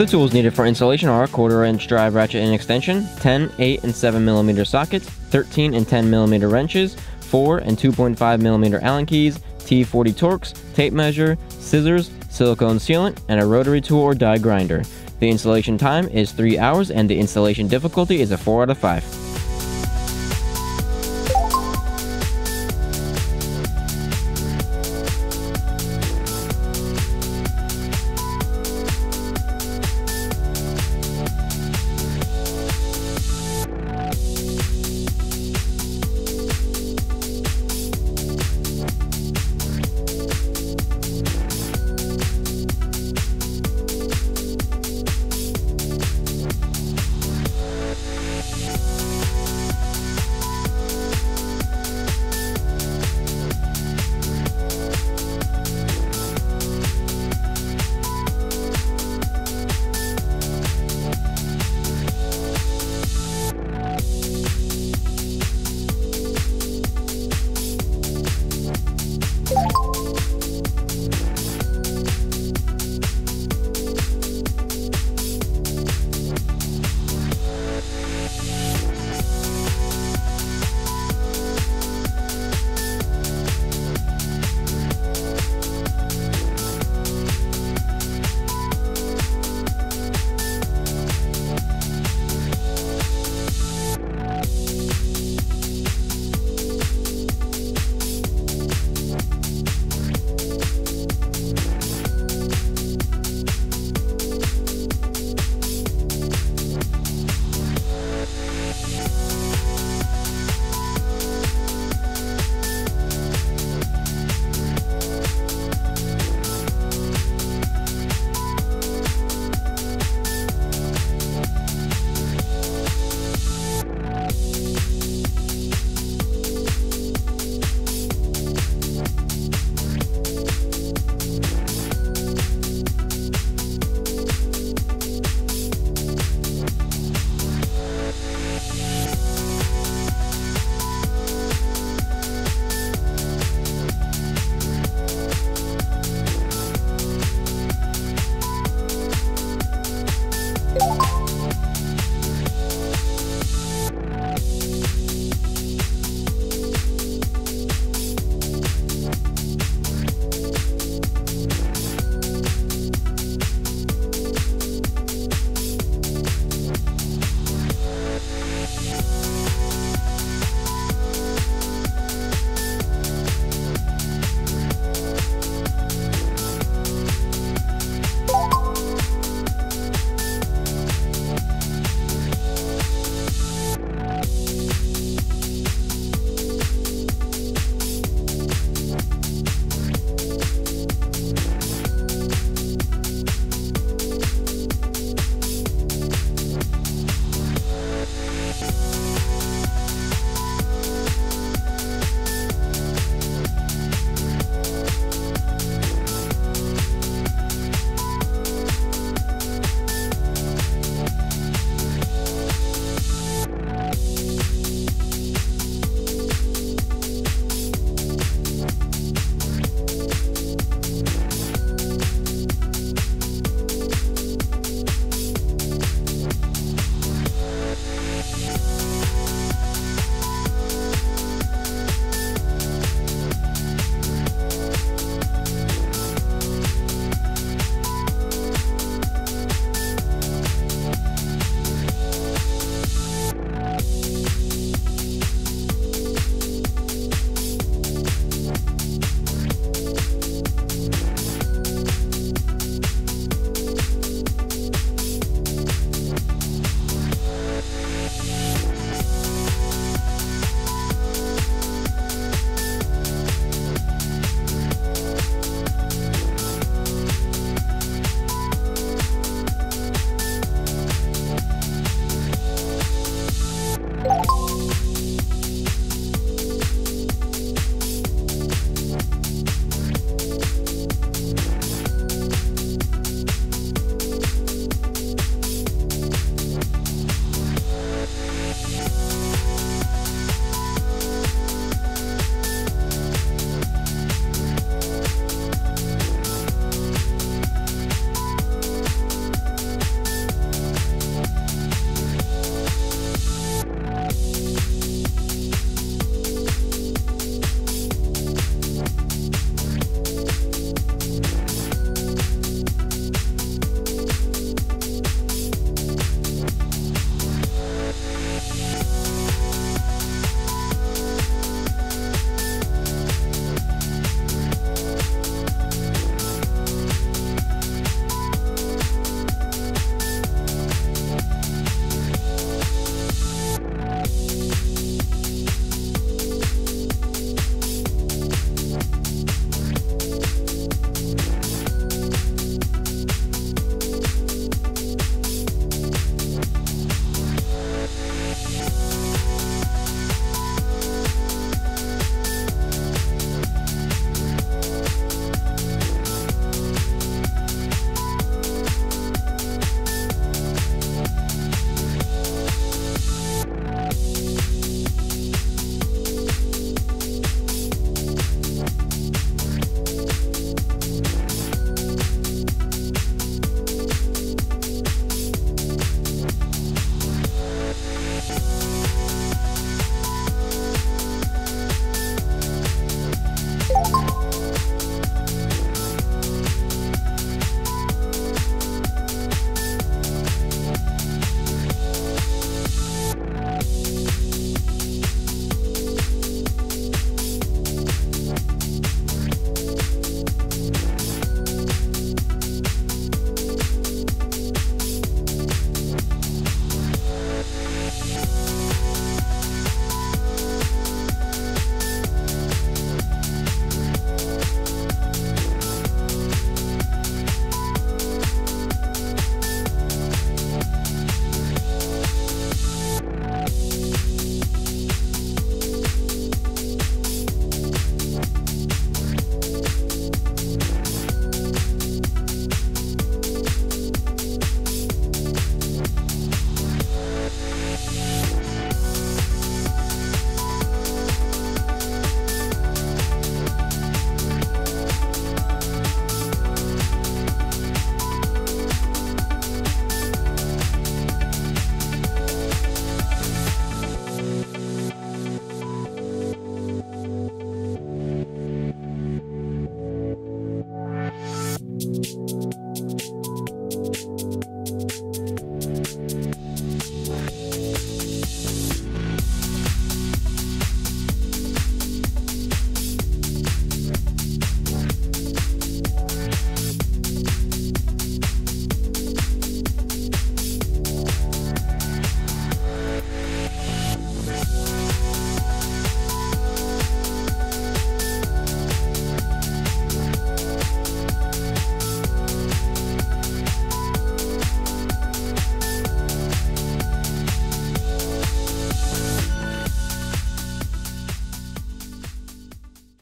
The tools needed for installation are a quarter inch drive ratchet and extension, 10, 8, and 7 millimeter sockets, 13 and 10 millimeter wrenches, 4 and 2.5 millimeter Allen keys, T40 Torx, tape measure, scissors, silicone sealant, and a rotary tool or die grinder. The installation time is 3 hours and the installation difficulty is a 4 out of 5.